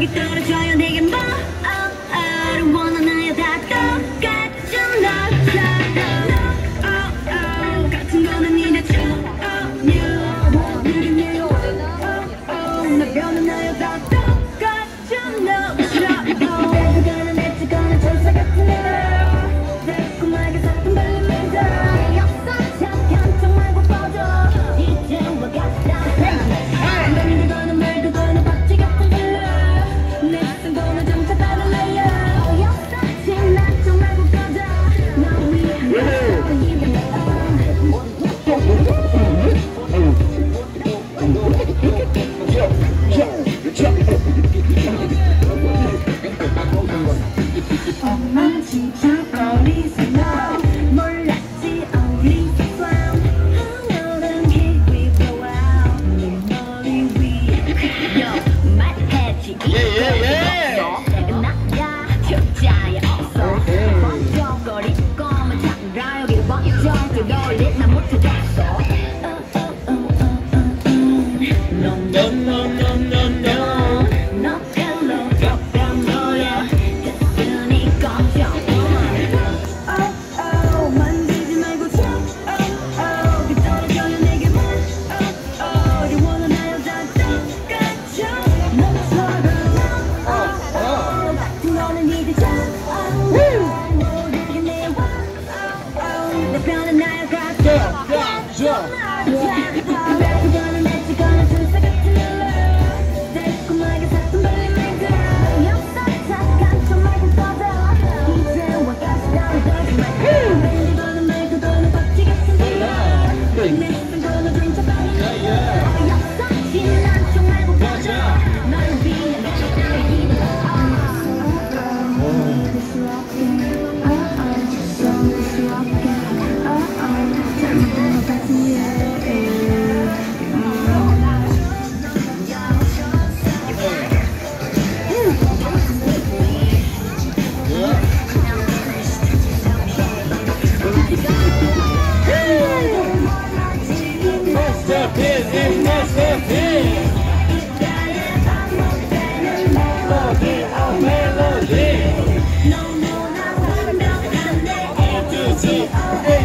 여기 떨어져요. 내게 뭐 어, 어, 나를 원하나요 다 똑같은 널 어, 같은 거는 이제 나 변하나요 다 똑같은 너 내가 가는 내 뜨거운 천사 What you got? T-O-A